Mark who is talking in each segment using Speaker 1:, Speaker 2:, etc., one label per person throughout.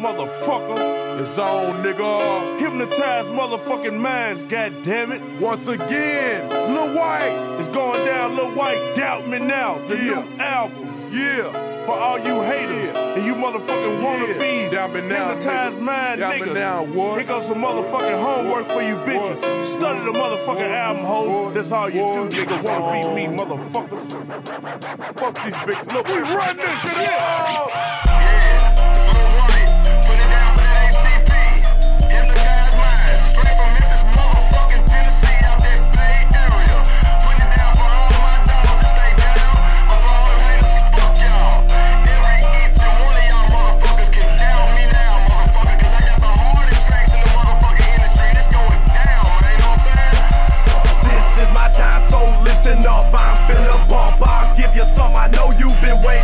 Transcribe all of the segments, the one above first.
Speaker 1: motherfucker.
Speaker 2: It's on, nigga.
Speaker 1: Hypnotized motherfucking minds, goddammit.
Speaker 2: Once again,
Speaker 1: Lil Wyte is going down. Lil Wyte, doubt me now. The
Speaker 2: yeah.
Speaker 1: new album.
Speaker 2: Yeah
Speaker 1: for all you haters yeah. and you motherfucking wannabes.
Speaker 2: Yeah.
Speaker 1: Hypnotized mind
Speaker 2: Down
Speaker 1: niggas.
Speaker 2: What?
Speaker 1: Pick up some motherfucking homework what? for you bitches.
Speaker 2: What?
Speaker 1: Study the motherfucking what? album, hoes. That's all you do, niggas. Wanna beat me, motherfuckers.
Speaker 2: Fuck these bitches. Look, we run this shit.
Speaker 3: been waiting.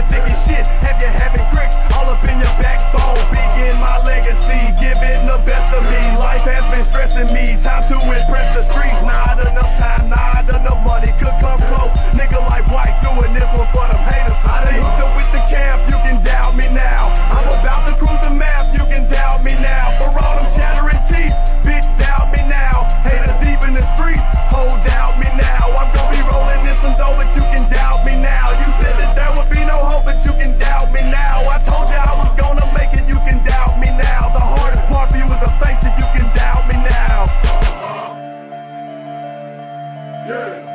Speaker 3: you thinking shit, have you having cricks all up in your backbone? Begin my legacy, giving the best of me. Life has been stressing me, time to impress the streets. Yeah.